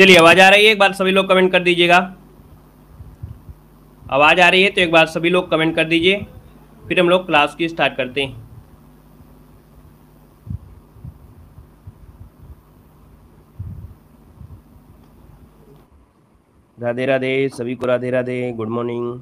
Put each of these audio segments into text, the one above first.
चलिए आवाज़ आ रही है? एक बार सभी लोग कमेंट कर दीजिएगा। आवाज़ आ रही है तो एक बार सभी लोग कमेंट कर दीजिए। फिर हम लोग क्लास की स्टार्ट करते हैं। राधे राधे सभी को राधे राधे गुड मॉर्निंग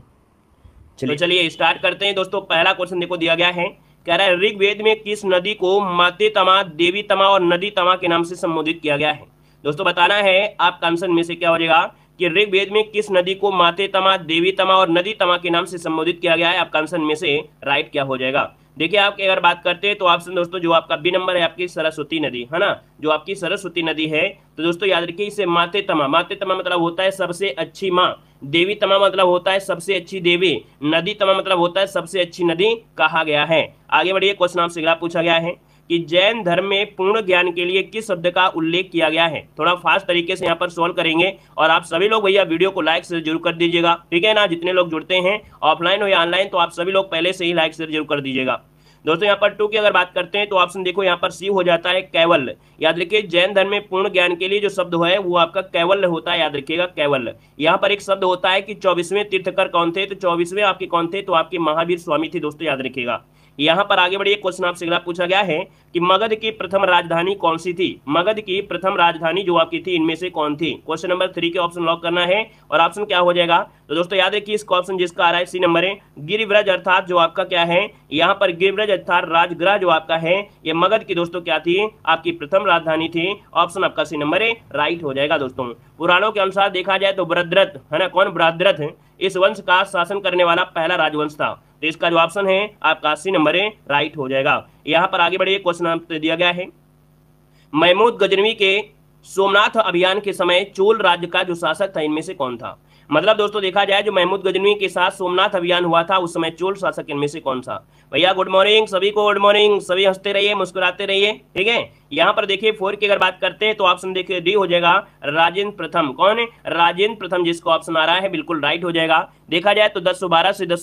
चलिए तो चलिए। स्टार्ट करते हैं। दोस्तों पहला क्वेश्चन देखो दिया गया है। कह रहा है ऋग्वेद में किस नदी को माते तमा देवी तमा और नदी तमा के नाम से संबोधित किया गया है? दोस्तों, बताना है, आप आंसर में से क्या हो जाएगा कि ऋग्वेद में किस नदी को माते तमा, देवी तमा और नदी तमा के नाम से संबोधित किया गया है? आप आंसर में से राइट क्या हो जाएगा? देखिए आपकी अगर बात करते हैं तो ऑप्शन दोस्तों, जो आपका बी नंबर है, आपकी सरस्वती नदी, है ना? जो आपकी सरस्वती नदी है तो दोस्तों, याद रखिए, इसे माते तमा माते तमा मतलब होता है सबसे अच्छी माँ, देवी तमा मतलब होता है सबसे अच्छी देवी, नदी तमा मतलब होता है सबसे अच्छी नदी कहा गया है। आगे बढ़िए, क्वेश्चन आपसे पूछा गया है। कि जैन धर्म में पूर्ण ज्ञान के लिए किस शब्द का उल्लेख किया गया है? थोड़ा फास्ट तरीके से यहाँ पर सॉल्व करेंगे और आप सभी लोग भैया वीडियो को लाइक से ज़रूर कर दीजिएगा। ठीक है ना? जितने लोग जुड़ते हैं ऑफलाइन हो या ऑनलाइन तो आप सभी लोग पहले से ही लाइक से ज़रूर कर दीजिएगा। दोस्तों, यहाँ पर टू की अगर बात करते हैं तो ऑप्शन देखो, यहाँ पर सी हो जाता है कैवल। याद रखिए, जैन धर्म में पूर्ण ज्ञान के लिए जो शब्द है, वो आपका कैवल होता है। याद रखिएगा, कैवल। यहाँ पर एक शब्द होता है कि चौबीसवें तीर्थकर कौन थे? तो चौबीसवें आपके कौन थे? तो आपके महावीर स्वामी थे, दोस्तों, याद रखिएगा। यहाँ पर आगे बढ़िए क्वेश्चन आपसे अगला पूछा गया है कि मगध की प्रथम राजधानी कौन सी थी? मगध की प्रथम राजधानी जो आपकी थी, इनमें से कौन थी? क्वेश्चन नंबर थ्री के ऑप्शन लॉक करना है और ऑप्शन क्या हो जाएगा? तो दोस्तों, याद रखिए इसका ऑप्शन जिसका आ रहा है सी नंबर है, गिरिव्रज अर्थात जो आपका क्या है? यहाँ पर गिरिव्रज अर्थात राजगृह जो आपका है, ये मगध की दोस्तों क्या थी? आपकी प्रथम राजधानी थी। ऑप्शन आपका सी नंबर है राइट हो जाएगा दोस्तों। पुराणों के अनुसार देखा जाए तो ब्रद्रथ है ना, कौन? ब्रद्रथ इस वंश का शासन करने वाला पहला राजवंश था। तो इसका जो ऑप्शन है, आपका अस्सी नंबर है राइट हो जाएगा। यहाँ पर आगे बढ़िए क्वेश्चन दिया गया है। महमूद गजनवी के सोमनाथ अभियान के समय चोल राज्य का जो शासक था, इनमें से कौन था? मतलब दोस्तों, देखा जाए, जो महमूद गजनवी के साथ सोमनाथ अभियान हुआ था, उस समय चोल शासक इनमें से कौन सा भैया गुड मॉर्निंग सभी को गुड मॉर्निंग सभी हँसते रहिए, मुस्कुराते रहिए, ठीक है? यहाँ पर देखिए, फोर की अगर बात करते हैं तो ऑप्शन देखिए डी हो जाएगा राजेंद्र प्रथम। कौन है? राजेंद्र प्रथम जिसको ऑप्शन आ रहा है, बिल्कुल राइट हो जाएगा। देखा जाए तो दस से दस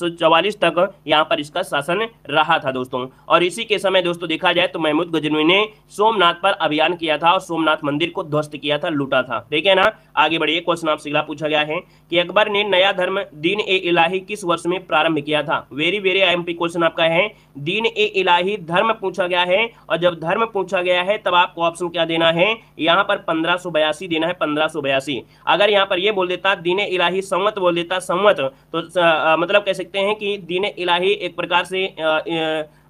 तक यहाँ पर इसका शासन रहा था दोस्तों। और इसी के समय दोस्तों देखा जाए तो महमूद गजनवी ने सोमनाथ पर अभियान किया था और सोमनाथ मंदिर को ध्वस्त किया था, लूटा था। ठीक है ना, आगे बढ़िए क्वेश्चन आपसे अगला पूछा गया है कि अकबर ने नया धर्म दीन ए इलाही किस वर्ष में प्रारंभ किया था? वेरी वेरी आईएमपी क्वेश्चन आपका है। दीन ए इलाही, धर्म पूछा गया है। और जब धर्म पूछा गया है तब आपको ऑप्शन क्या देना है? यहाँ पर पंद्रह देना है, पंद्रह अगर यहाँ पर ये बोल देता, दीन इलाही संवत बोल देता संवत तो मतलब कह सकते हैं कि दीन इलाही एक प्रकार से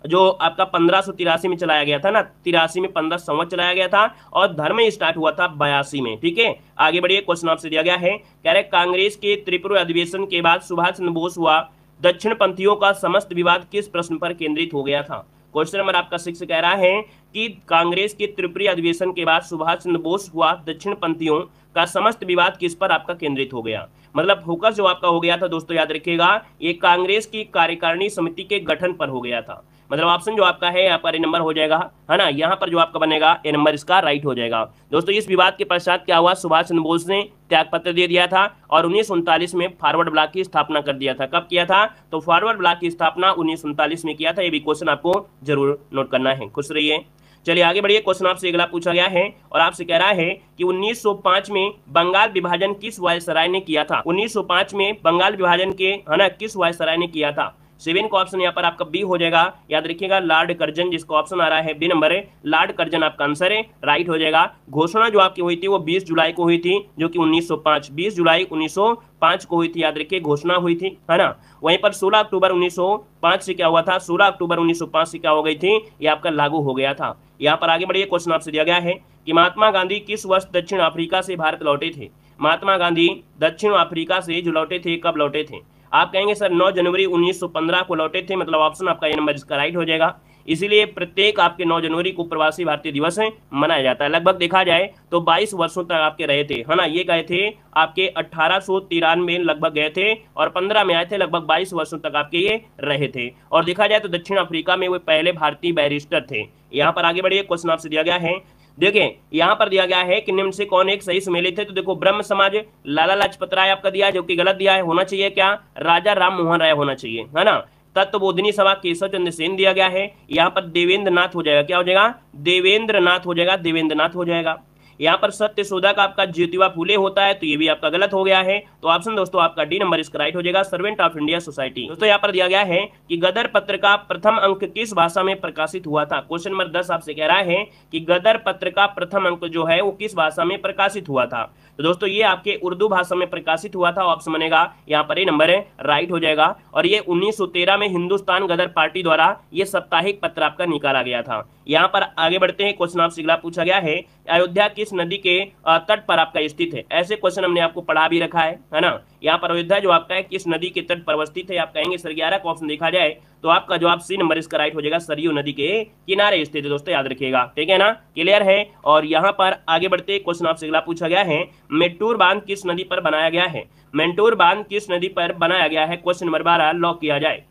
जो आपका पंद्रह में चलाया गया था ना, तिरासी में पंद्रह संवत चलाया गया था और धर्म स्टार्ट हुआ था बयासी में, ठीक है? आगे बढ़िए क्वेश्चन आपसे दिया गया है। कह रहे, कांग्रेस के त्रिपुरा अधिवेशन के बाद सुभाष चंद्र बोस हुआ। दक्षिण पंथियों का समस्त विवाद किस प्रश्न पर केंद्रित हो गया था? क्वेश्चन नंबर आपका सिक्स कह रहा है कि कांग्रेस के त्रिपुरी अधिवेशन के बाद सुभाष चंद्र बोस हुआ दक्षिण पंथियों का समस्त विवाद किस पर आपका केंद्रित हो गया? मतलब फोकस जो आपका हो गया था, दोस्तों याद रखिएगा, ये कांग्रेस की कार्यकारिणी समिति के गठन पर हो गया था। मतलब ऑप्शन जो आपका है यहाँ पर ए नंबर हो जाएगा, है ना? यहाँ पर जो आपका बनेगा ए नंबर इसका राइट हो जाएगा। दोस्तों, इस विवाद के पश्चात क्या हुआ? सुभाष चंद्र बोस ने त्याग पत्र दे दिया था और उन्नीस सौ उनतालीस में फॉरवर्ड ब्लॉक की स्थापना कर दिया था। कब किया था? तो फॉरवर्ड ब्लॉक की स्थापना उन्नीस सौ उनतालीस में किया था। ये भी क्वेश्चन आपको ज़रूर नोट करना है। खुश रहिए। चलिए, आगे बढ़िए। क्वेश्चन आपसे अगला पूछा गया है और आपसे कह रहा है कि 1905 में बंगाल विभाजन किस वायसराय ने किया था? 1905 में बंगाल विभाजन के, है ना, किस वायसराय ने किया था? सेवन का ऑप्शन यहाँ पर आपका बी हो जाएगा। याद रखिएगा, लार्ड कर्जन जिसका ऑप्शन आ रहा है बी नंबर है। लार्ड कर्जन आपका आंसर है राइट हो जाएगा। घोषणा जो आपकी हुई थी वो 20 जुलाई को हुई थी, जो कि 1905 20 जुलाई 1905 को हुई थी, याद रखिए, घोषणा हुई थी, है ना? वहीं पर 16 अक्टूबर 1905 से क्या हुआ था? 16 अक्टूबर 1905 से क्या हो गई थी? ये आपका लागू हो गया था। यहाँ पर आगे बढ़िए क्वेश्चन आपसे दिया गया है कि महात्मा गांधी किस वर्ष दक्षिण अफ्रीका से भारत लौटे थे? महात्मा गांधी दक्षिण अफ्रीका से जो लौटे थे, कब लौटे थे? आप कहेंगे, सर 9 जनवरी 1915 को लौटे थे मतलब ऑप्शन आपका ये नंबर इसका राइट हो जाएगा। इसीलिए प्रत्येक आपके 9 जनवरी को प्रवासी भारतीय दिवस मनाया जाता है। लगभग देखा जाए तो 22 वर्षों तक आपके रहे थे, है ना? ये गए थे आपके अठारह में लगभग गए थे और 15 में आए थे लगभग 22 वर्षों तक आपके ये रहे थे। और देखा जाए तो दक्षिण अफ्रीका में वे पहले भारतीय बैरिस्टर थे। यहाँ पर आगे बढ़िए, क्वेश्चन आपसे दिया गया है देखिए यहाँ पर दिया गया है कि निम्न से कौन एक सही सम्मिलित है तो देखो, ब्रह्म समाज, लाला लाजपत राय आपका दिया जो कि गलत दिया है, होना चाहिए क्या? राजा राम मोहन राय होना चाहिए, है ना? तत्वबोधनी सभा केशव चंद्र सेन दिया गया है, यहाँ पर देवेंद्र नाथ हो जाएगा, क्या हो जाएगा? देवेंद्र नाथ हो जाएगा देवेंद्र नाथ हो जाएगा। यहाँ पर सत्य सोदा का आपका ज्योतिबा फूले होता है तो ये भी आपका गलत हो गया है। तो ऑप्शन दोस्तों, आपका डी नंबर इसका राइट हो जाएगा सर्वेंट ऑफ़ इंडिया सोसाइटी दोस्तों, यहाँ पर दिया गया है कि गदर पत्र का प्रथम अंक किस भाषा में प्रकाशित हुआ था? क्वेश्चन नंबर दस आपसे कह रहा है कि गदर पत्र का प्रथम अंक जो है, वो किस भाषा में प्रकाशित हुआ था? तो दोस्तों, ये आपके उर्दू भाषा में प्रकाशित हुआ था, ऑप्शन बनेगा, यहाँ पर ये नंबर है, राइट हो जाएगा। और ये 1913 में हिंदुस्तान गदर पार्टी द्वारा ये साप्ताहिक पत्र आपका निकाला गया था। यहाँ पर आगे बढ़ते हैं, क्वेश्चन आपसे अगला पूछा गया है, अयोध्या किस नदी के तट पर आपका स्थित है? ऐसे क्वेश्चन हमने आपको पढ़ा भी रखा है है ना? यहाँ पर अयोध्या जो आपका है, किस नदी के तट पर अवस्थित है, आप कहेंगे, सर, ग्यारह का ऑप्शन देखा जाए तो आपका जवाब सी नंबर इसका राइट हो जाएगा, सरयू नदी के किनारे स्थित है, दोस्तों, याद रखिएगा, ठीक है ना? क्लियर है? और यहाँ पर आगे बढ़ते क्वेश्चन आपसे अगला पूछा गया है मेट्टूर बाँध किस नदी पर बनाया गया है? मेंटूर बाँध किस नदी पर बनाया गया है? क्वेश्चन नंबर बारह लॉक किया जाए।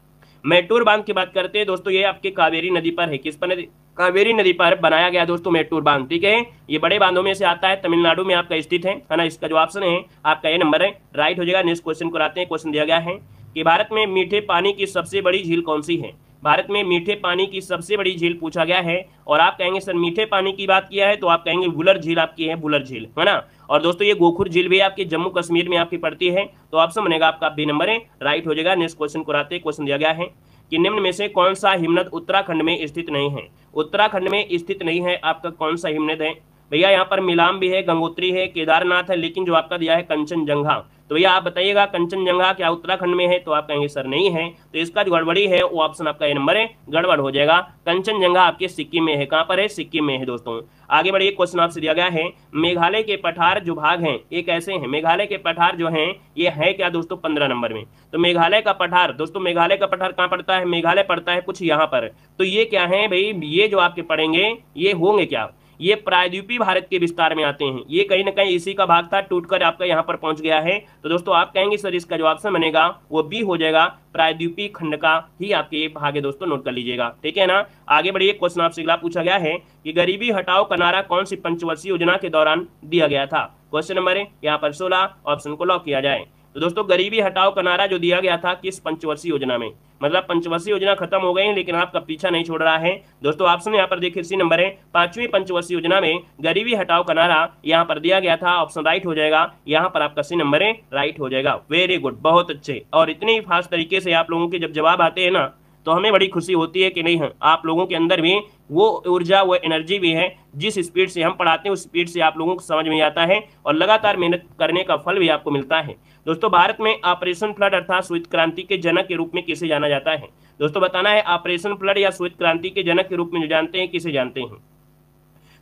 मेट्टूर बाँध की बात करते हैं, दोस्तों, ये आपके कावेरी नदी पर है। किस पर नदी? कावेरी नदी पर बनाया गया दोस्तों मेट्टूर बाँध, ठीक है? ये बड़े बांधों में से आता है, तमिलनाडु में आपका स्थित है ना? इसका जो ऑप्शन है, आपका ये नंबर है। राइट हो जाएगा नेक्स्ट क्वेश्चन को आते हैं क्वेश्चन दिया गया है कि भारत में मीठे पानी की सबसे बड़ी झील कौन सी है? भारत में मीठे पानी की सबसे बड़ी झील पूछा गया है और आप कहेंगे, सर, मीठे पानी की बात किया है तो आप कहेंगे, बुलर झील आपकी है, बुलर झील, है ना? और दोस्तों, ये गोखुर झील भी आपके जम्मू कश्मीर में आपकी पड़ती है तो ऑप्शन बनेगा आपका बी नंबर है राइट हो जाएगा। नेक्स्ट क्वेश्चन को आते क्वेश्चन दिया गया है कि निम्न में से कौन सा हिमनद उत्तराखंड में स्थित नहीं है? उत्तराखंड में स्थित नहीं है, आपका कौन सा हिमनद है? भैया, यहाँ पर मिलाम भी है, गंगोत्री है, केदारनाथ है, लेकिन जो आपका दिया है कंचनजंगा। तो भैया आप बताइएगा कंचनजंगा क्या उत्तराखंड में है तो आप कहेंगे सर नहीं है। तो इसका जो गड़बड़ी है, वो ऑप्शन आपका ये नंबर है, गड़बड़ हो जाएगा। कंचनजंगा आपके सिक्किम में है। कहाँ पर है? सिक्किम में है दोस्तों। आगे बढ़िए क्वेश्चन आपसे दिया गया है, मेघालय के पठार जो भाग हैं, ये कैसे हैं? मेघालय के पठार जो हैं, ये है क्या दोस्तों? पंद्रह नंबर में। तो मेघालय का पठार, दोस्तों मेघालय का पठार कहाँ पड़ता है? मेघालय पड़ता है कुछ यहाँ पर। तो ये क्या है भाई? ये जो आपके पढ़ेंगे ये होंगे क्या? ये प्रायद्वीपीय भारत के विस्तार में आते हैं। ये कहीं ना कहीं इसी का भाग था, टूटकर आपका यहाँ पर पहुँच गया है। तो दोस्तों, आप कहेंगे, सर, इसका जो ऑप्शन बनेगा, वो बी हो जाएगा। प्रायद्वीपीय खंड का ही आपके ये भाग है दोस्तों नोट कर लीजिएगा। ठीक है ना? आगे बढ़िए क्वेश्चन आपसे अगला पूछा गया है कि गरीबी हटाओ का नारा कौन सी पंचवर्षीय योजना के दौरान दिया गया था? क्वेश्चन नंबर यहाँ पर सोलह ऑप्शन को लॉक किया जाए। तो दोस्तों, गरीबी हटाओ का नारा जो दिया गया था किस पंचवर्षीय योजना में? मतलब पंचवर्षीय योजना खत्म हो गई है लेकिन आपका पीछा नहीं छोड़ रहा है। दोस्तों ऑप्शन यहाँ पर देखिए इसी नंबर है। पांचवी पंचवर्षीय योजना में गरीबी हटाओ का नारा यहाँ पर दिया गया था। ऑप्शन राइट हो जाएगा। यहाँ पर आपका सी नंबर है, राइट हो जाएगा। वेरी गुड, बहुत अच्छे। और इतनी फास्ट तरीके से आप लोगों के जब जवाब आते हैं ना तो हमें बड़ी खुशी होती है कि नहीं, है, आप लोगों के अंदर भी वो ऊर्जा, वो एनर्जी भी है, जिस स्पीड से हम पढ़ाते हैं, उस स्पीड से आप लोगों को समझ में आता है और लगातार मेहनत करने का फल भी आपको मिलता है। दोस्तों, भारत में ऑपरेशन फ्लड अर्थात श्वेत क्रांति के जनक के रूप में किसे जाना जाता है? दोस्तों, बताना है ऑपरेशन फ्लड या श्वेत क्रांति के जनक के रूप में जानते हैं, किसे जानते हैं?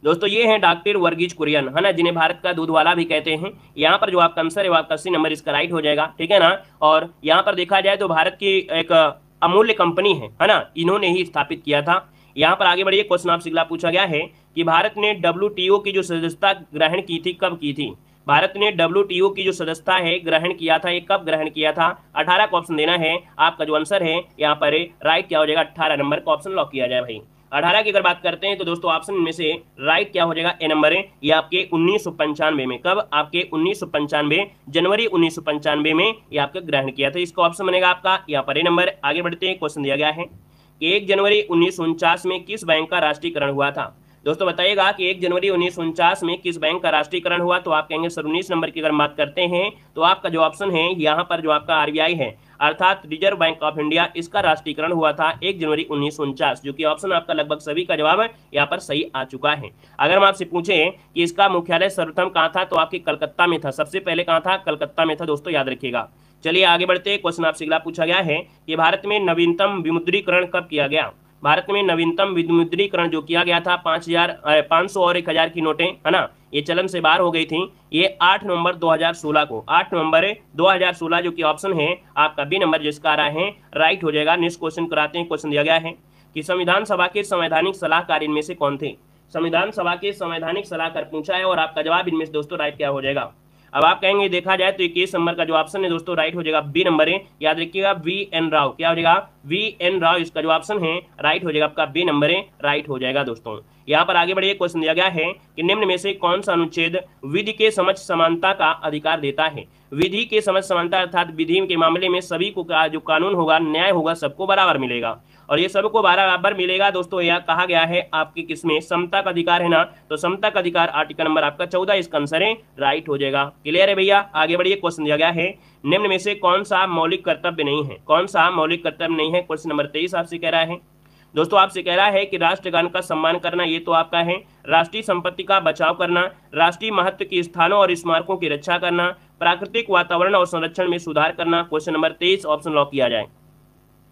दोस्तों, ये हैं डॉक्टर वर्गीज कुरियन, है ना, जिन्हें भारत का दूध वाला भी कहते हैं। यहाँ पर जो आपका आंसर है, वो आपका अस्सी नंबर इसका राइट हो जाएगा, ठीक है ना? और यहाँ पर देखा जाए तो भारत की एक अमूल्य कंपनी है है ना? इन्होंने ही स्थापित किया था। यहाँ पर आगे बढ़िए क्वेश्चन आपसे अगला पूछा गया है कि भारत ने डब्ल्यू की जो सदस्यता ग्रहण की थी, कब की थी? भारत ने डब्ल्यू की जो सदस्यता है, ग्रहण किया था, ये कब ग्रहण किया था? अठारह का ऑप्शन देना है, आपका जो आंसर है, यहाँ पर राइट क्या हो जाएगा? अठारह नंबर का ऑप्शन लॉक किया जाए भाई। अठारह की अगर बात करते हैं तो दोस्तों ऑप्शन में से राइट क्या हो जाएगा? ए नंबर है। ये आपके उन्नीस सौ पंचानवे में। कब? आपके उन्नीस सौ पंचानवे, जनवरी उन्नीस सौ पंचानवे में ये आपका ग्रहण किया था। इसका ऑप्शन बनेगा आपका, यहाँ पर ए नंबर आगे बढ़ते हैं क्वेश्चन दिया गया है। एक जनवरी उन्नीस सौ उनचास में किस बैंक का राष्ट्रीयकरण हुआ था? दोस्तों बताइएगा कि एक जनवरी उन्नीस सौ उनचास में किस बैंक का राष्ट्रीयकरण हुआ? तो आप कहेंगे, सर, उन्नीस नंबर की अगर बात करते हैं तो आपका जो ऑप्शन है, यहाँ पर जो आपका आरबीआई है अर्थात रिज़र्व बैंक ऑफ़ इंडिया, इसका राष्ट्रीयकरण हुआ था एक जनवरी उन्नीस जो कि ऑप्शन आपका लगभग सभी का जवाब है, यहाँ पर सही आ चुका है। अगर हम आपसे पूछें कि इसका मुख्यालय सर्वप्रथम कहाँ था तो आपके कलकत्ता में था। सबसे पहले कहाँ था? कलकत्ता में था, दोस्तों, याद रखिएगा। चलिए, आगे बढ़ते क्वेश्चन आपसे अगला पूछा गया है कि भारत में नवीनतम विमुद्रीकरण कब किया गया? भारत में नवीनतम विमुद्रीकरण जो किया गया था, पाँच हज़ार पाँच सौ और एक हज़ार की नोटें, है ना? ये चलन से बाहर हो गई थी। ये 8 नवंबर 2016 को। 8 नवंबर 2016 जो कि ऑप्शन है, आपका बी नंबर जिसका आ रहा है राइट हो जाएगा। नेक्स्ट क्वेश्चन कराते हैं क्वेश्चन दिया गया है कि संविधान सभा के संवैधानिक सलाहकार इनमें से कौन थे? संविधान सभा के संवैधानिक सलाहकार पूछा है और आपका जवाब इनमें से दोस्तों राइट क्या हो जाएगा? अब आप कहेंगे, देखा जाए तो इक्कीस नंबर का जो ऑप्शन है दोस्तों राइट हो जाएगा बी नंबर है। याद रखिएगा वी एन राव। क्या हो जाएगा? वी एन राव, इसका जो ऑप्शन है राइट हो जाएगा, आपका बी नंबर है राइट हो जाएगा दोस्तों। यहाँ पर आगे बढ़िए क्वेश्चन दिया गया है कि निम्न में से कौन सा अनुच्छेद विधि के समझ समानता का अधिकार देता है? विधि के समझ समानता अर्थात विधि के मामले में सभी को का, जो कानून होगा, न्याय होगा, सबको बराबर मिलेगा। और ये सबको बराबर मिलेगा दोस्तों, यह कहा गया है आपकी किसमें समता का अधिकार है ना? तो समता का अधिकार आर्टिकल नंबर आपका चौदह, इसका आंसर है राइट हो जाएगा। क्लियर है भैया? आगे बढ़िए क्वेश्चन दिया गया है। निम्न में से कौन सा मौलिक कर्तव्य नहीं है? कौन सा मौलिक कर्तव्य नहीं है? क्वेश्चन नंबर तेईस आपसे कह रहा है। दोस्तों, आपसे कह रहा है कि राष्ट्रगान का सम्मान करना, ये तो आपका है। राष्ट्रीय संपत्ति का बचाव करना, राष्ट्रीय महत्व के स्थानों और स्मारकों की रक्षा करना, प्राकृतिक वातावरण और संरक्षण में सुधार करना। क्वेश्चन नंबर तेईस ऑप्शन लॉक किया जाए।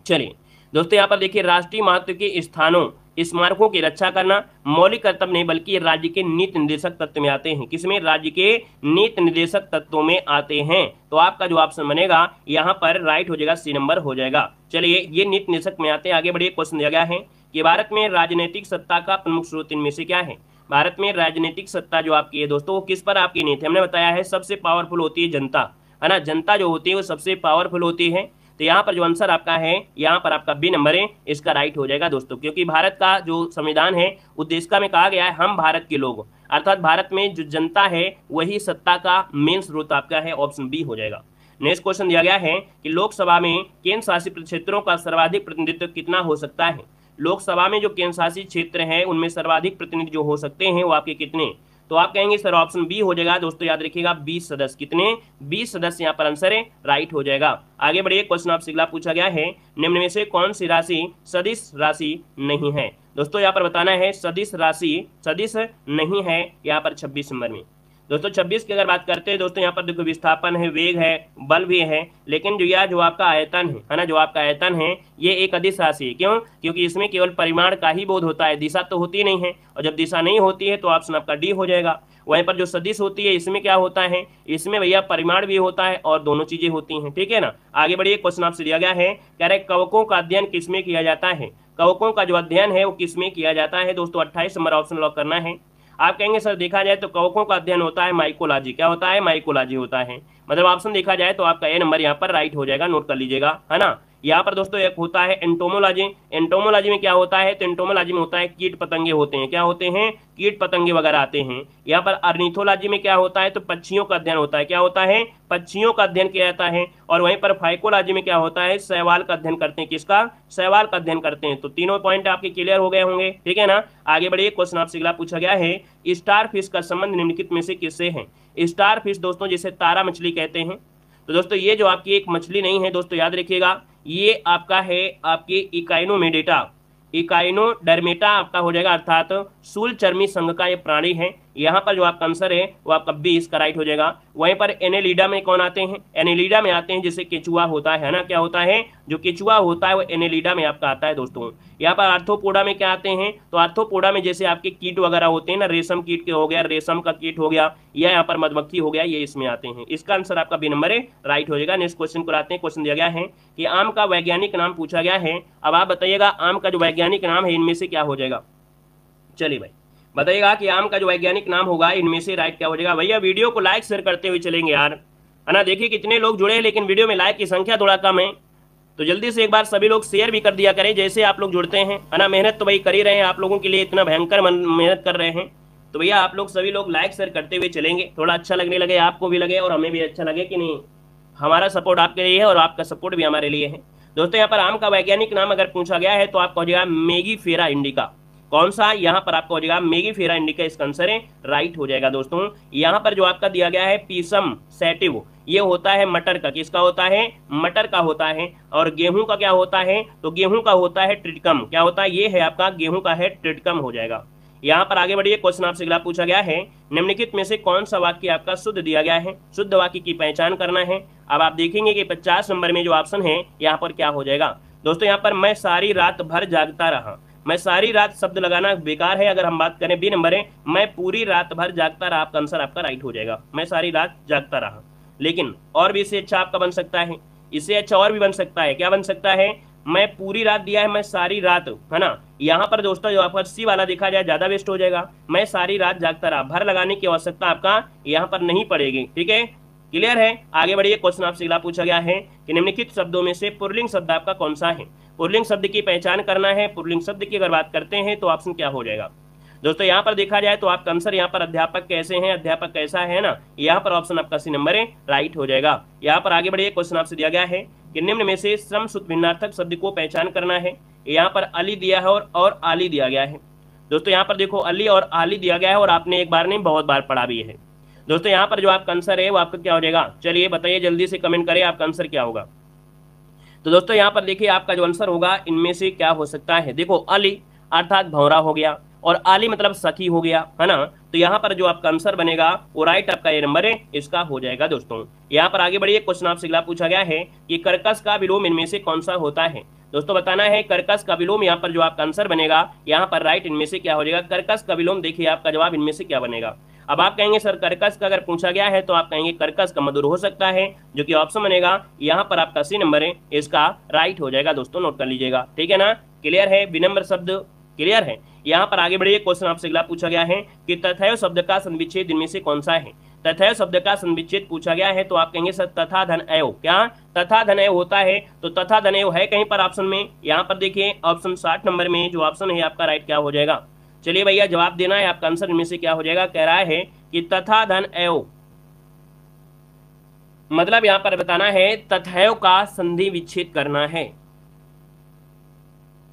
चलिए। दोस्तों, यहाँ पर देखिए, राष्ट्रीय महत्व के स्थानों, स्मारकों की रक्षा करना, मौलिक कर्तव्य नहीं, बल्कि राज्य के नीति निर्देशक तत्व में आते हैं। किसमें? राज्य के नीति निर्देशक तत्वों में आते हैं। तो आपका जो ऑप्शन बनेगा, यहाँ पर राइट हो जाएगा सी नंबर हो जाएगा। चलिए, ये नीति निर्देशक में आते हैं। आगे बढ़िए क्वेश्चन दिया गया है कि भारत में राजनीतिक सत्ता का प्रमुख स्रोत इनमें से क्या है? भारत में राजनीतिक सत्ता जो आपकी है, दोस्तों, वो किस पर आपकी नीति हमने बताया है, सबसे पावरफुल होती है जनता, है ना? जनता जो होती है, वो सबसे पावरफुल होती है। तो यहाँ पर जो आंसर आपका है, यहाँ पर आपका बी नंबर है, इसका राइट हो जाएगा दोस्तों। क्योंकि भारत का जो संविधान है उद्देशिका में कहा गया है, हम भारत के लोग। अर्थात भारत में जो जनता है, वही सत्ता का मेन स्रोत आपका है ऑप्शन बी हो जाएगा। नेक्स्ट क्वेश्चन दिया गया है कि लोकसभा में केंद्र शासित क्षेत्रों का सर्वाधिक प्रतिनिधित्व कितना हो सकता है? लोकसभा में जो केंद्र शासित क्षेत्र है, उनमें सर्वाधिक प्रतिनिधि जो हो सकते हैं, वो आपके कितने? तो आप कहेंगे, सर ऑप्शन बी हो जाएगा। दोस्तों, याद रखिएगा, बीस सदस्य कितने? बीस सदस्य यहाँ पर आंसर है राइट हो जाएगा। आगे बढ़िए क्वेश्चन आपसे अगला पूछा गया है, निम्न में से कौन सी राशि सदिश राशि नहीं है? दोस्तों, यहाँ पर बताना है, सदिश राशि सदिश नहीं है, यहाँ पर छब्बीस नंबर में। दोस्तों 26 की अगर बात करते हैं, दोस्तों, यहाँ पर देखो, विस्थापन है, वेग है, बल भी है, लेकिन जो यह जो आपका आयतन है ना, जो आपका आयतन है, ये एक अधिक राशि है। क्यों? क्योंकि इसमें केवल परिमाण का ही बोध होता है, दिशा तो होती नहीं है, और जब दिशा नहीं होती है तो ऑप्शन आपका डी हो जाएगा। वहीं पर जो सदिश होती है, इसमें क्या होता है? इसमें भैया परिमाण भी होता है, और दोनों चीज़ें होती हैं, ठीक है ना? आगे बढ़िए क्वेश्चन आपसे दिया गया है, कह रहे कवकों का अध्ययन किसमें किया जाता है? कवकों का जो अध्ययन है, वो किसमें किया जाता है? दोस्तों, अट्ठाईस नंबर ऑप्शन लॉक करना है। आप कहेंगे, सर, देखा जाए तो कवकों का अध्ययन होता है माइकोलॉजी क्या होता है? माइकोलॉजी होता है। मतलब ऑप्शन देखा जाए तो आपका ए नंबर यहाँ पर राइट हो जाएगा नोट कर लीजिएगा, है ना? यहाँ पर दोस्तों एक होता है एंटोमोलॉजी एंटोमोलॉजी में क्या होता है? तो एंटोमोलॉजी में होता है कीट पतंगे होते हैं। क्या होते हैं? कीट पतंगे वगैरह आते हैं। यहाँ पर अर्निथोलॉजी में क्या होता है? तो पक्षियों का अध्ययन होता है। क्या होता है? पक्षियों का अध्ययन किया जाता है। और वहीं पर फाइकोलॉजी में क्या होता है? सैवाल का अध्ययन करते हैं। किसका? सैवाल का अध्ययन करते हैं। तो तीनों पॉइंट आपके क्लियर हो गए होंगे। ठीक है ना? आगे बढ़िए क्वेश्चन आपसे अगला पूछा गया है स्टार फ़िश का संबंध निम्नलिखित में से किससे है? स्टार फ़िश दोस्तों, जिसे तारा मछली कहते हैं। तो दोस्तों, ये जो आपकी एक मछली नहीं है, दोस्तों, याद रखिएगा, ये आपका है आपके इकाइनो मेडेटा इकाइनो डरमेटा आपका हो जाएगा, अर्थात सूल चर्मी संघ का ये प्राणी है। यहाँ पर जो आपका आंसर है, वो आपका बी इसका राइट हो जाएगा। वहीं पर एनेलिडा में कौन आते हैं? एनेलिडा में आते हैं, जिसे केचुआ होता है ना? क्या होता है? जो केचुआ होता है, वो एनेलिडा में आपका आता है, दोस्तों। यहाँ पर आर्थोपोडा में क्या आते हैं? तो आर्थोपोडा में जैसे आपके कीट वगैरह होते हैं ना, रेशम कीट के हो गया, रेशम का कीट हो गया, या यहाँ पर मधुमक्खी हो गया, ये इसमें आते हैं। इसका आंसर आपका बी नंबर है राइट हो जाएगा। नेक्स्ट क्वेश्चन को आते हैं क्वेश्चन दिया गया है कि आम का वैज्ञानिक नाम पूछा गया है। अब आप बताइएगा, आम का जो वैज्ञानिक नाम है, इनमें से क्या हो जाएगा? चलिए भाई। बताइएगा कि आम का जो वैज्ञानिक नाम होगा, इनमें से राइट क्या हो जाएगा? भैया, वीडियो को लाइक शेयर करते हुए चलेंगे यार। है ना? देखिए कितने लोग जुड़े हैं, लेकिन वीडियो में लाइक की संख्या थोड़ा कम है। तो जल्दी से एक बार सभी लोग शेयर भी कर दिया करें, जैसे आप लोग जुड़ते हैं। है ना? मेहनत तो भाई कर ही रहे हैं, आप लोगों के लिए इतना भयंकर मेहनत कर रहे हैं। तो भैया, आप लोग सभी लोग लाइक शेयर करते हुए चलेंगे। थोड़ा अच्छा लगने लगे, आपको भी लगे और हमें भी अच्छा लगे कि नहीं। हमारा सपोर्ट आपके लिए है और आपका सपोर्ट भी हमारे लिए है। दोस्तों, यहाँ पर आम का वैज्ञानिक नाम अगर पूछा गया है तो आपका हो जाएगा मेगी फेरा इंडिका। कौन सा? यहाँ पर आपका हो जाएगा मेगी फेरा इंडिका इसका आंसर है। राइट हो जाएगा दोस्तों। यहाँ पर जो आपका दिया गया है, पीसम सेटिव, ये होता है मटर का। किसका होता है? मटर का होता है। और गेहूँ का क्या होता है? तो गेहूँ का होता है ट्रिटकम। क्या होता है? ये है आपका गेहूँ का है ट्रिटकम हो जाएगा। यहाँ पर आगे बढ़िए क्वेश्चन आपसे अगला पूछा गया है। निम्नलिखित में से कौन सा वाक्य आपका शुद्ध दिया गया है? शुद्ध वाक्य की पहचान करना है। अब आप देखेंगे कि 50 नंबर में जो ऑप्शन है, यहाँ पर क्या हो जाएगा? दोस्तों, यहाँ पर मैं सारी रात भर जागता रहा। मैं सारी रात शब्द लगाना बेकार है, अगर हम बात करें बी नंबर है, मैं पूरी रात भर जागता रहा, आपका आंसर आपका राइट हो जाएगा। मैं सारी रात जागता रहा। लेकिन और भी इससे अच्छा आपका बन सकता है। इससे अच्छा और भी बन सकता है। क्या बन सकता है? मैं पूरी रात दिया है, मैं सारी रात, है ना? यहाँ पर दोस्तों जो आपका सी वाला देखा जाए, ज़्यादा वेस्ट हो जाएगा। मैं सारी रात जागता रहा। भर लगाने की आवश्यकता आपका यहाँ पर नहीं पड़ेगी। ठीक है? क्लियर है? आगे बढ़िए क्वेश्चन आपसे पूछा गया है कि निम्नलिखित शब्दों में से पुरलिंग शब्द आपका कौन सा है? पुरलिंग शब्द की पहचान करना है पुरलिंग शब्द की अगर बात करते हैं तो ऑप्शन क्या हो जाएगा? दोस्तों यहाँ पर देखा जाए तो आपका आंसर यहाँ पर अध्यापक कैसे हैं अध्यापक कैसा है ना? यहाँ पर ऑप्शन आपका सी नंबर है राइट हो जाएगा। यहाँ पर आगे बढ़िए क्वेश्चन आपसे दिया गया है कि निम्न में से श्रम सुत भिन्नार्थक शब्द को पहचान करना है। यहाँ पर अली दिया है और, और आली दिया गया है। दोस्तों यहाँ पर देखो अली और आली दिया गया है और आपने एक बार नहीं बहुत बार पढ़ा भी है। दोस्तों यहाँ पर जो आपका आंसर है वो आपका क्या हो जाएगा? चलिए बताइए जल्दी से कमेंट करें आपका आंसर क्या होगा? तो दोस्तों, यहाँ पर देखिए आपका जो आंसर होगा, इनमें से क्या हो सकता है? देखो, अली अर्थात भौरा हो गया। और आली मतलब सखी हो गया, है ना? तो यहाँ पर जो आपका आंसर बनेगा, वो राइट आपका ये नंबर है, इसका हो जाएगा दोस्तों। यहाँ पर आगे बढ़िए, क्वेश्चन आपसे अगला पूछा गया है कि कर्कश का विलोम इनमें से कौन सा होता है? दोस्तों बताना है, कर्कश का विलोम यहाँ पर जो आपका आंसर बनेगा, यहाँ पर राइट इनमें से क्या हो जाएगा? कर्कश का विलोम, देखिए आपका जवाब इनमें से क्या बनेगा। अब आप कहेंगे, सर कर्कस का अगर पूछा गया है तो आप कहेंगे कर्कस का मधुर हो सकता है जो कि ऑप्शन बनेगा। यहाँ पर आपका सी नंबर है, इसका राइट हो जाएगा, दोस्तों नोट कर लीजिएगा। ठीक है ना? क्लियर है? विनम्र शब्द क्लियर है? यहाँ पर आगे बढ़िए क्वेश्चन आपसे अगला पूछा गया है कि तथैव शब्द का संविच्छेद इनमें से कौन सा है? तथैव शब्द का संविच्छेद पूछा गया है तो आप कहेंगे सर तथा धन एव। क्या? तथा धन एव होता है? तो तथा धन एव है कहीं पर ऑप्शन में? यहाँ पर देखिए ऑप्शन साठ नंबर में जो ऑप्शन है आपका राइट क्या हो जाएगा? चलिए भैया, जवाब देना है आपका आंसर इनमें से क्या हो जाएगा? कह रहा है कि तथा धन एव। मतलब यहाँ पर बताना है, तथैव का संधि विच्छेद करना है।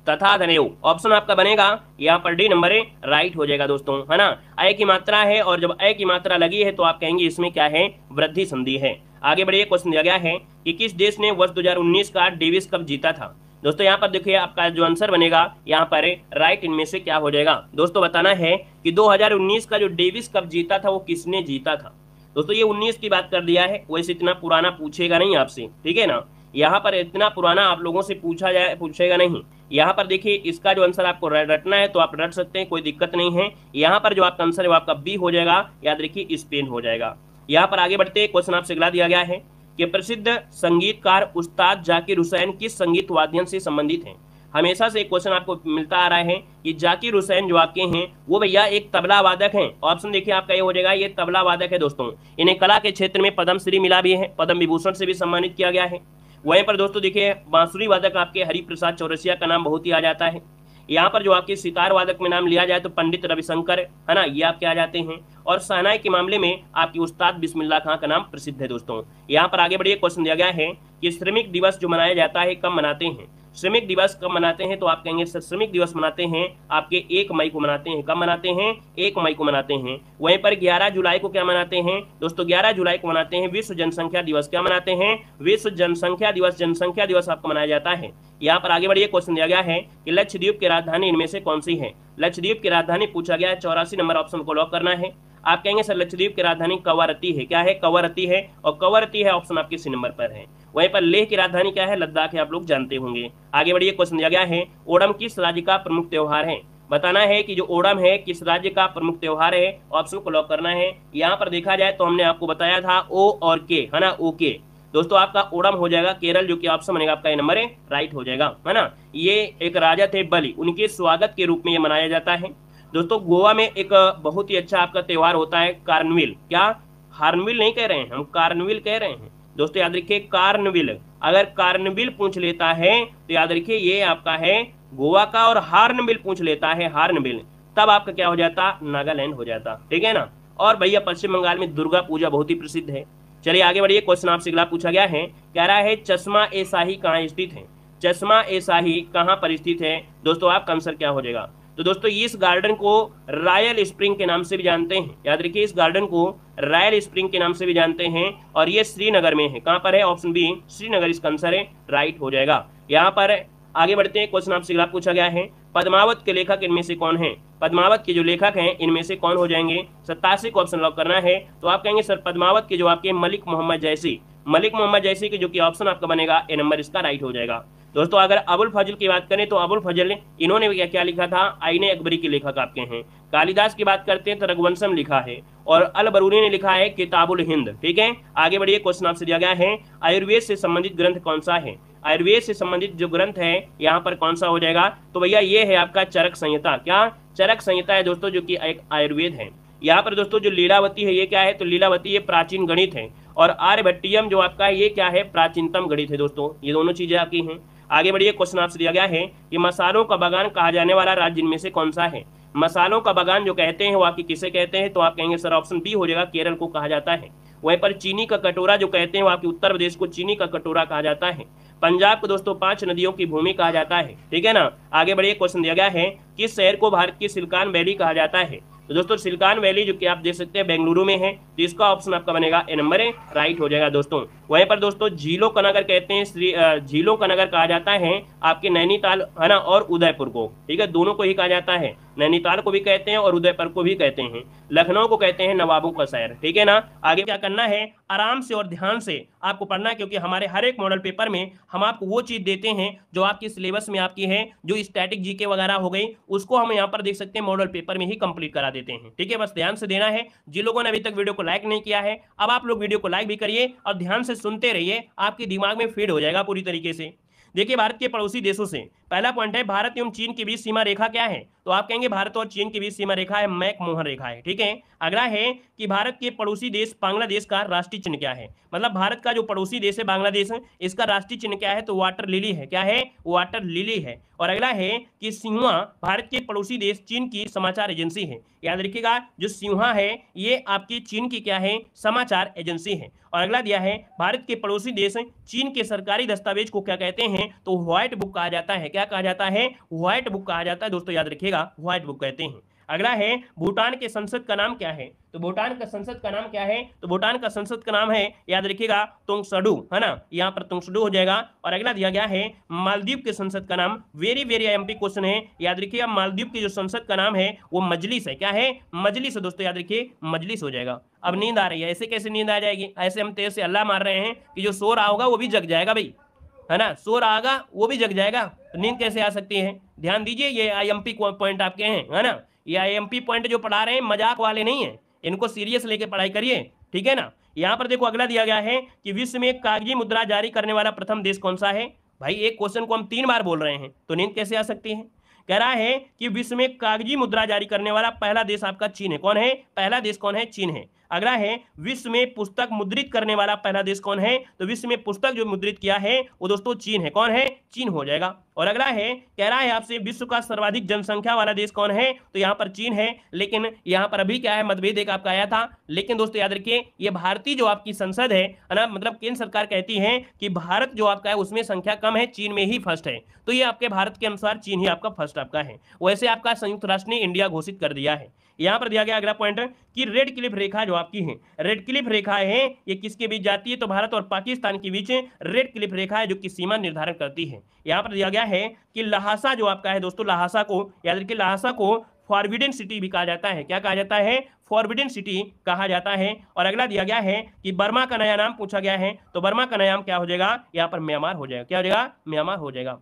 तथा धनेव ऑप्शन आपका बनेगा, यहाँ पर डी नंबर है राइट हो जाएगा दोस्तों, है ना? अय की मात्रा है और जब अय की मात्रा लगी है तो आप कहेंगे इसमें क्या है? वृद्धि संधि है। आगे बढ़िए क्वेश्चन दिया गया है कि किस देश ने वर्ष 2019 का डेविस कप जीता था? दोस्तों, यहाँ पर देखिए आपका जो आंसर बनेगा, यहाँ पर राइट इनमें से क्या हो जाएगा? दोस्तों, बताना है कि 2019 का जो डेविस कप जीता था, वो किसने जीता था? दोस्तों, ये 19 की बात कर दिया है वैसे इतना पुराना पूछेगा नहीं आपसे, ठीक है ना? यहाँ पर इतना पुराना आप लोगों से पूछा जाए, पूछेगा नहीं। यहाँ पर देखिए, इसका जो आंसर आपको रटना है तो आप रट सकते हैं, कोई दिक्कत नहीं है। यहाँ पर जो आपका आंसर है, वो आपका बी हो जाएगा, याद रखिए, स्पेन हो जाएगा। यहाँ पर आगे बढ़ते क्वेश्चन आपसे अगला दिया गया है कि प्रसिद्ध संगीतकार उस्ताद जाकिर हुसैन किस संगीत वाद्यन से संबंधित हैं? हमेशा से एक क्वेश्चन आपको मिलता आ रहा है कि जाकिर हुसैन जो आपके हैं, वो भैया एक तबला वादक हैं। ऑप्शन देखिए आपका ये हो जाएगा, ये तबला वादक है दोस्तों। इन्हें कला के क्षेत्र में पद्म श्री मिला भी है पद्म विभूषण से भी सम्मानित किया गया है। वहीं पर दोस्तों देखिए, बांसुरी वादक आपके हरिप्रसाद चौरसिया का नाम बहुत ही आ जाता है। यहाँ पर जो आपके सितार वादक में नाम लिया जाए तो पंडित रविशंकर, है ना, ये आपके आ जाते हैं। और सहनाई के मामले में आपके उस्ताद बिस्मिल्ला खां का नाम प्रसिद्ध है दोस्तों। यहाँ पर आगे बढ़िए क्वेश्चन दिया गया है कि श्रमिक दिवस जो मनाया जाता है, कब मनाते हैं? श्रमिक दिवस कब मनाते हैं? तो आप कहेंगे श्रमिक दिवस मनाते हैं, आपके एक मई को मनाते हैं। कब मनाते हैं? एक मई को मनाते हैं। वहीं पर 11 जुलाई को क्या मनाते हैं? दोस्तों 11 जुलाई को मनाते हैं विश्व जनसंख्या दिवस। क्या मनाते हैं? विश्व जनसंख्या दिवस। जनसंख्या दिवस आपको मनाया जाता है। यहाँ पर आगे बढ़िए क्वेश्चन दिया गया है कि लक्षद्वीप की राजधानी इनमें से कौन सी है? लक्षद्वीप की राजधानी पूछा गया है। चौरासी नंबर ऑप्शन को लॉक करना है। आप कहेंगे, सर, लक्षद्वीप की राजधानी कवारती है। क्या है? कवारती है और कवारती है ऑप्शन आपके सी नंबर पर है। वहीं पर लेह की राजधानी क्या है? लद्दाख है, आप लोग जानते होंगे। आगे बढ़िए क्वेश्चन दिया गया है, ओणम किस राज्य का प्रमुख त्योहार है? बताना है कि जो ओणम है, किस राज्य का प्रमुख त्योहार है? ऑप्शन को लॉक करना है। यहाँ पर देखा जाए तो हमने आपको बताया था ओ और के है ना? ओ के दोस्तों, आपका ओडम हो जाएगा केरल, जो कि ऑप्शन बनेगा आपका ये नंबर है राइट हो जाएगा, है ना? ये एक राजा थे बलि, उनके स्वागत के रूप में ये मनाया जाता है। दोस्तों, गोवा में एक बहुत ही अच्छा आपका त्योहार होता है कार्नविल। क्या? हार्नविल नहीं कह रहे हैं, हम कार्नविल कह रहे हैं। दोस्तों, याद रखिए, कार्नविल। अगर कार्नविल पूछ लेता है तो याद रखिए, ये आपका है गोवा का और हार्नविल पूछ लेता है हार्नविल। तब आपका क्या हो जाता? नागालैंड हो जाता। ठीक है ना? और भैया, पश्चिम बंगाल में दुर्गा पूजा बहुत ही प्रसिद्ध है। चलिए, आगे बढ़िए, क्वेश्चन आपसे अगला पूछा गया है। कह रहा है, चश्मा ए शाही कहाँ स्थित है? चश्मा ए शाही कहाँ पर स्थित है? दोस्तों आपका आंसर क्या हो जाएगा? तो दोस्तों इस गार्डन को रॉयल स्प्रिंग के नाम से भी जानते हैं। याद रखिए, इस गार्डन को रॉयल स्प्रिंग के नाम से भी जानते हैं और ये श्रीनगर में है। कहाँ पर है? ऑप्शन बी, श्रीनगर, इसका आंसर है राइट हो जाएगा। यहाँ पर आगे बढ़ते हैं, क्वेश्चन आपसे पूछा गया है, पद्मावत के लेखक इनमें से कौन है? पद्मावत के जो लेखक हैं, इनमें से कौन हो जाएँगे? सत्तासी को ऑप्शन लॉक करना है। तो आप कहेंगे, सर, पद्मावत के जो आपके मलिक मोहम्मद जैसी मलिक मोहम्मद जैसी की जो कि ऑप्शन आपका बनेगा ए नंबर इसका राइट हो जाएगा। दोस्तों, अगर अबुल फजल की बात करें तो अबुल फजल, इन्होंने क्या क्या लिखा था? आईने अकबरी के लेखक आपके हैं। कालिदास की बात करते हैं तो रघुवंशम लिखा है। और अल बरूरी ने लिखा है, किताबुल हिंद। ठीक है? आगे बढ़िए क्वेश्चन आपसे दिया गया है, आयुर्वेद से संबंधित ग्रंथ कौन सा है? आयुर्वेद से संबंधित जो ग्रंथ है, यहाँ पर कौन सा हो जाएगा? तो भैया, ये है आपका चरक संहिता। क्या? चरक संहिता है, दोस्तों, जो कि एक आयुर्वेद है। यहाँ पर दोस्तों जो लीलावती है, ये क्या है? तो लीलावती ये प्राचीन गणित है। और आर्यभट्टियम जो आपका है, ये क्या है? प्राचीनतम गणित है दोस्तों। ये दोनों चीज़ें आपकी हैं। आगे बढ़िए क्वेश्चन आपसे दिया गया है कि मसालों का बागान कहा जाने वाला राज्य इनमें से कौन सा है? मसालों का बागान जो कहते हैं, वो आपकी किसे कहते हैं? तो आप कहेंगे, सर ऑप्शन बी हो जाएगा, केरल को कहा जाता है। वहीं पर चीनी का कटोरा जो कहते हैं, वो आपके उत्तर प्रदेश को चीनी का कटोरा कहा जाता है। पंजाब को दोस्तों पाँच नदियों की भूमि कहा जाता है। ठीक है ना? आगे बढ़िए क्वेश्चन दिया गया है किस शहर को भारत की सिलकान वैली कहा जाता है। तो दोस्तों, सिलकान वैली जो कि आप देख सकते हैं, बेंगलुरु में है तो इसका ऑप्शन आपका बनेगा ए नंबर है राइट हो जाएगा दोस्तों। वहीं पर दोस्तों झीलों का नगर कहते हैं, श्री झीलों का नगर कहा जाता है, आपके नैनीताल, है ना, और उदयपुर को। ठीक है, दोनों को ही कहा जाता है। नैनीताल को भी कहते हैं और उदयपुर को भी कहते हैं। लखनऊ को कहते हैं नवाबों का शहर। ठीक है ना? आगे क्या करना है? आराम से और ध्यान से आपको पढ़ना है, क्योंकि हमारे हर एक मॉडल पेपर में हम आपको वो चीज़ देते हैं, जो आपकी सिलेबस में आपकी है, जो स्टैटिक जीके वगैरह हो गई, उसको हम यहाँ पर देख सकते हैं मॉडल पेपर में ही कंप्लीट करा देते हैं। ठीक है, बस ध्यान से देना है। जिन लोगों ने अभी तक वीडियो को लाइक नहीं किया है, अब आप लोग वीडियो को लाइक भी करिए और ध्यान से सुनते रहिए, आपके दिमाग में फ़ीड हो जाएगा पूरी तरीके से। देखिए, भारत के पड़ोसी देशों से। पहला पॉइंट है, भारत एवं चीन के बीच सीमा रेखा क्या है? तो आप कहेंगे भारत और चीन के बीच सीमा रेखा है मैक मोहन रेखा है, ठीक है? अगला है कि भारत के पड़ोसी देश बांग्लादेश का राष्ट्रीय चिन्ह क्या है? मतलब भारत का जो पड़ोसी देश है बांग्लादेश, इसका राष्ट्रीय चिन्ह क्या है? तो वाटर लिली है। क्या है? वाटर लिली है। और अगला है कि सिंहुआ भारत के पड़ोसी देश चीन की समाचार एजेंसी है। याद रखिएगा, जो सिंहा है, ये आपकी चीन की क्या है? समाचार एजेंसी है। और अगला दिया है, भारत के पड़ोसी देश चीन के सरकारी दस्तावेज़ को क्या कहते हैं? तो व्हाइट बुक कहा जाता है। क्या कहा जाता है? व्हाइट बुक कहा जाता है। दोस्तों, याद रखिएगा व्हाइट बुक कहते हैं। अगला है, भूटान के संसद का नाम क्या है? तो भूटान का संसद का नाम क्या है? तो भूटान का संसद का नाम है, याद रखिएगा, तुंगसडू, है ना? यहाँ पर तुंगसडू हो जाएगा, और अगला दिया गया है, मालदीव के संसद का नाम। वेरी वेरी एमपी क्वेश्चन है, याद रखिएगा मालदीव की जो संसद का नाम है, वो मजलिस है। क्या है? मजलिस है दोस्तों, याद रखिए, मजलिस हो जाएगा। अब नींद आ रही है, ऐसे कैसे नींद आ जाएगी? ऐसे हम तेज से अल्लाह मार रहे हैं कि जो सो रहा होगा, वो भी जग जाएगा भाई। है ना? रहा होगा वो भी जग जाएगा। तो नींद कैसे आ सकती है? ध्यान दीजिए, ये आई एम पी पॉइंट आपके हैं, है ना? ये आई एम पी पॉइंट जो पढ़ा रहे हैं, मज़ाक वाले नहीं है। इनको सीरियस लेके पढ़ाई करिए, ठीक है ना? यहाँ पर देखो, अगला दिया गया है कि विश्व में कागज़ी मुद्रा जारी करने वाला प्रथम देश कौन सा है? भाई, एक क्वेश्चन को हम तीन बार बोल रहे हैं तो नींद कैसे आ सकती है? कह रहा है कि विश्व में कागज़ी मुद्रा जारी करने वाला पहला देश आपका चीन है। कौन है? पहला देश कौन है? चीन है। अगला है, विश्व में पुस्तक मुद्रित करने वाला पहला देश कौन है? तो विश्व में पुस्तक जो मुद्रित किया है, वो दोस्तों चीन है। कौन है? चीन हो जाएगा। और अगला है, कह रहा है आपसे, विश्व का सर्वाधिक जनसंख्या वाला देश कौन है? तो यहाँ पर चीन है, लेकिन यहाँ पर अभी क्या है, मतभेद एक आपका आया था। लेकिन दोस्तों, याद रखिए, ये भारतीय जो आपकी संसद है ना मतलब केंद्र सरकार कहती है कि भारत जो आपका है, उसमें संख्या कम है, चीन में ही फ़र्स्ट है। तो ये आपके भारत के अनुसार चीन ही आपका फ़र्स्ट आपका है। वैसे आपका संयुक्त राष्ट्र ने इंडिया घोषित कर दिया है। यहाँ पर दिया गया अगला पॉइंट, कि रेड क्लिफ रेखा जो आपकी है, रेड क्लिफ रेखा है, ये किसके बीच जाती है? तो भारत और पाकिस्तान के बीच रेड क्लिफ रेखा है, जो कि सीमा निर्धारण करती है। यहाँ पर दिया गया है कि लहासा जो आपका है दोस्तों, लहासा को, याद रखिए, लहासा को फॉरविडन सिटी भी कहा जाता है। क्या कहा जाता है? फॉरविडन सिटी कहा जाता है। और अगला दिया गया है कि बर्मा का नया नाम पूछा गया है। तो बर्मा का नया नाम क्या हो जाएगा? यहाँ पर म्यांमार हो जाएगा। क्या हो जाएगा? म्यांमार हो जाएगा।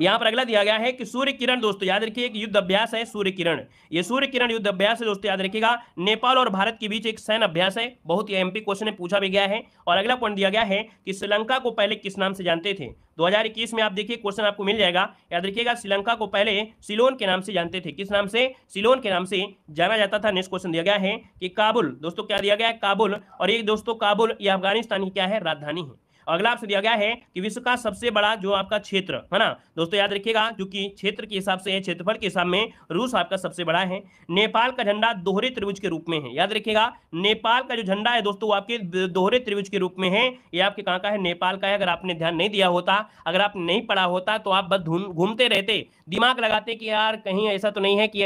यहाँ पर अगला दिया गया है कि सूर्य किरण दोस्तों, याद रखिए एक युद्ध अभ्यास है सूर्य किरण। ये सूर्य किरण युद्ध अभ्यास है दोस्तों, याद रखिएगा, नेपाल और भारत के बीच एक सैन्य अभ्यास है, बहुत ही एमपी क्वेश्चन पूछा भी गया है। और अगला पॉइंट दिया गया है कि श्रीलंका को पहले किस नाम से जानते थे? 2021 में आप देखिए क्वेश्चन आपको मिल जाएगा। याद रखिएगा, श्रीलंका को पहले सिलोन के नाम से जानते थे। किस नाम से? सिलोन के नाम से जाना जाता था। नेक्स्ट क्वेश्चन दिया गया है कि काबुल, दोस्तों क्या दिया गया है? काबुल। और एक दोस्तों, काबुल, ये अफ़गानिस्तान की क्या है? राजधानी है। अगला आपसे दिया गया है कि विश्व का सबसे बड़ा जो आपका क्षेत्र, है ना? दोस्तों, याद रखिएगा, जो क्षेत्र के हिसाब से क्षेत्रफल के हिसाब में रूस आपका सबसे बड़ा है। नेपाल का झंडा दोहरे त्रिभुज के रूप में है। याद रखिएगा, नेपाल का जो झंडा है दोस्तों, वो आपके दोहरे त्रिभुज के रूप में है। ये आपके कहाँ का है? नेपाल का है। अगर आपने ध्यान नहीं दिया होता, अगर आपने नहीं पढ़ा होता तो आप बस घूमते रहते। दिमाग लगाते कि यार, कहीं ऐसा तो नहीं है कि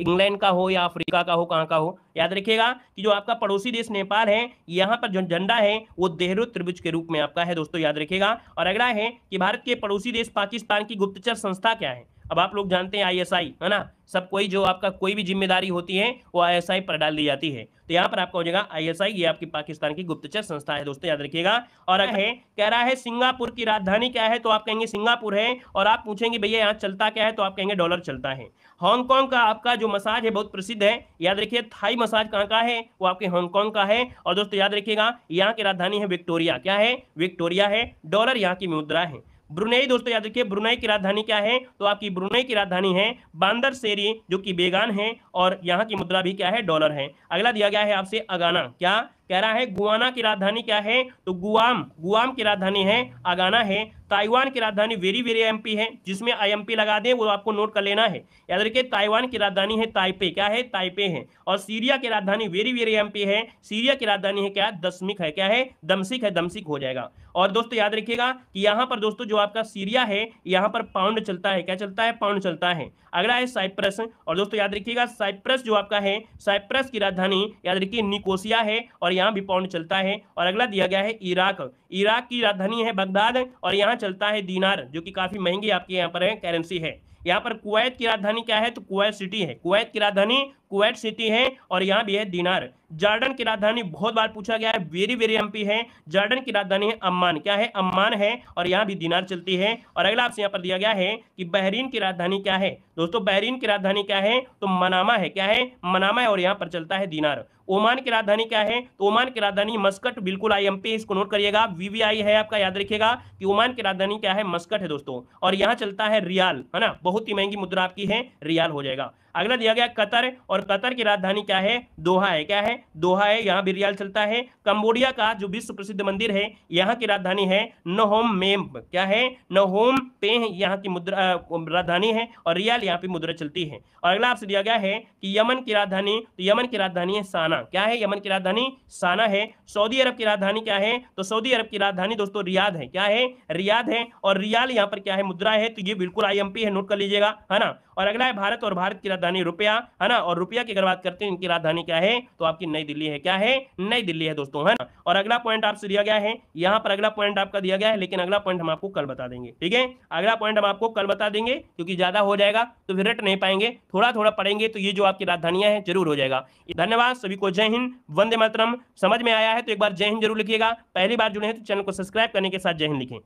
इंग्लैंड का हो या अफ्रीका का हो, कहाँ का हो। याद रखिएगा कि जो आपका पड़ोसी देश नेपाल है, यहाँ पर जो झंडा है, वो देहरो त्रिभुज के रूप में आपका है, दोस्तों, याद रखेगा और अगला है कि भारत के पड़ोसी देश पाकिस्तान की गुप्तचर संस्था क्या है? अब आप लोग जानते हैं आईएसआई है ना? सब कोई जो आपका कोई भी ज़िम्मेदारी होती है वो आईएसआई पर डाल दी जाती है। तो यहाँ पर आपका हो जाएगा आईएसआई ये आपकी पाकिस्तान की गुप्तचर संस्था है दोस्तों याद रखिएगा। और अगर है। कह रहा है सिंगापुर की राजधानी क्या है तो आप कहेंगे सिंगापुर है और आप पूछेंगे भैया यहाँ चलता क्या है? तो आप कहेंगे डॉलर चलता है। हांगकांग का आपका जो मसाज है बहुत प्रसिद्ध है। याद रखिए थाई मसाज कहाँ का है? वो आपके हांगकांग का है। और दोस्तों याद रखिएगा यहाँ की राजधानी है विक्टोरिया। क्या है? विक्टोरिया है। डॉलर यहाँ की मुद्रा है। ब्रुनई, दोस्तों याद रखिए, ब्रुनेई की राजधानी क्या है? तो आपकी ब्रुनेई की राजधानी है बांदर सेरी, जो कि बेगान है और यहाँ की मुद्रा भी क्या है? डॉलर है। अगला दिया गया है आपसे अगाना। क्या? कह रहा है, गुआना की राजधानी क्या है? तो गुआम गुआम की राजधानी है, आगाना है। ताइवान की राजधानी वेरी वेरी एमपी है, जिसमें आईएमपी लगा दें, वो आपको नोट कर लेना है। याद रखिए, ताइवान की राजधानी है ताइपे। क्या है? ताइपे है। और सीरिया की राजधानी वेरी वेरी एमपी है। सीरिया की राजधानी है क्या? दसमिक है। क्या है? दमसिक है, दमसिक हो जाएगा। और दोस्तों, याद रखिएगा कि यहाँ पर दोस्तों, जो आपका सीरिया है, यहाँ पर पाउंड चलता है। क्या चलता है? पाउंड चलता है। अगला है साइप्रस। और दोस्तों, याद रखिएगा, साइप्रस जो आपका है, साइप्रस की राजधानी, याद रखिए, निकोसिया है। और यहाँ भी पाउंड चलता है और अगला दिया गया है इराक। इराक की राजधानी है बगदाद और यहाँ चलता है दीनार, जो कि काफ़ी महँगी आपके यहाँ पर है करेंसी है। यहाँ पर कुवैत की राजधानी क्या है? तो कुवैत सिटी है। कुवैत की राजधानी कुवैत सिटी है और यहाँ भी है दिनार। जार्डन की राजधानी बहुत बार पूछा गया है, वेरी वेरी एमपी है। जार्डन की राजधानी है अम्मान। क्या है? अम्मान है और यहाँ भी दिनार चलती है। और अगला आपसे यहाँ पर दिया गया है कि बहरीन की राजधानी क्या है? दोस्तों, बहरीन की राजधानी क्या है? तो मनामा है। क्या है? मनामा है और यहाँ पर चलता है दिनार। ओमान की राजधानी क्या है? तो ओमान की राजधानी मस्कट, बिल्कुल आईएमपी इसको नोट करिएगा। वीवीआई है आपका, याद रखिएगा कि ओमान की राजधानी क्या है? मस्कट है दोस्तों। और यहाँ चलता है रियाल, है ना? बहुत ही महँगी मुद्रा आपकी है, रियाल हो जाएगा। अगला दिया गया कतर, और कतर की राजधानी क्या है? दोहा है। क्या है? दोहा है, यहाँ भी रियाल चलता है। कंबोडिया का जो विश्व प्रसिद्ध मंदिर है, यहाँ की राजधानी है नहोम मेम। क्या है? नहोम पे यहाँ की मुद्रा राजधानी है, और रियाल यहाँ पे मुद्रा चलती है। और अगला आपसे दिया गया है कि यमन की राजधानी तो यमन की राजधानी है साना। क्या है? यमन की राजधानी साना है। सऊदी अरब की राजधानी क्या है? तो सऊदी अरब की राजधानी दोस्तों रियाद है। क्या है? रियाद है, और रियाल यहाँ पर क्या है? मुद्रा है तो ये बिल्कुल आईएमपी है, नोट कर लीजिएगा, है ना? और अगला है भारत और भारत की राजधानी रुपया, है ना? और रुपया की अगर बात करते हैं, इनकी राजधानी क्या है? तो आपकी नई दिल्ली है। क्या है? नई दिल्ली है दोस्तों, है ना? और अगला पॉइंट आपसे दिया गया है। यहाँ पर अगला पॉइंट आपका दिया गया है, लेकिन अगला पॉइंट हम आपको कल बता देंगे, ठीक है? अगला पॉइंट हम आपको कल बता देंगे, क्योंकि ज़्यादा हो जाएगा तो फिर रट नहीं पाएँगे। थोड़ा थोड़ा पढ़ेंगे तो ये जो आपकी राजधानियाँ हैं, ज़रूर हो जाएगा। धन्यवाद सभी को। जय हिंद, वंदे मातरम। समझ में आया है तो एक बार जय हिंद ज़रूर लिखिएगा। पहली बार जुड़े हैं तो चैनल को सब्सक्राइब करने के साथ जय हिंद लिखें।